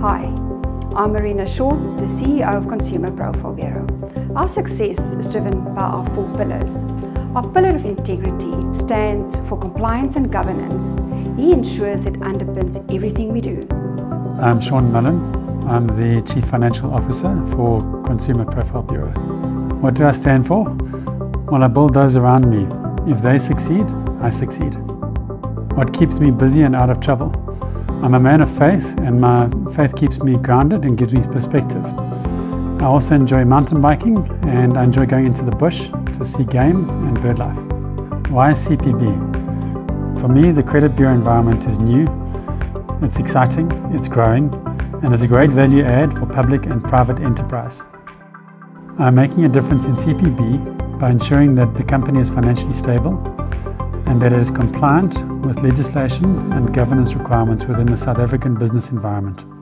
Hi, I'm Marina Short, the CEO of Consumer Profile Bureau. Our success is driven by our four pillars. Our pillar of integrity stands for compliance and governance. He ensures it underpins everything we do. I'm Sean Mullen. I'm the Chief Financial Officer for Consumer Profile Bureau. What do I stand for? Well, I build those around me. If they succeed, I succeed. What keeps me busy and out of trouble? I'm a man of faith, and my faith keeps me grounded and gives me perspective. I also enjoy mountain biking and I enjoy going into the bush to see game and bird life. Why CPB? For me, the credit bureau environment is new, it's exciting, it's growing, and there's a great value add for public and private enterprise. I'm making a difference in CPB by ensuring that the company is financially stable and that it is compliant with legislation and governance requirements within the South African business environment.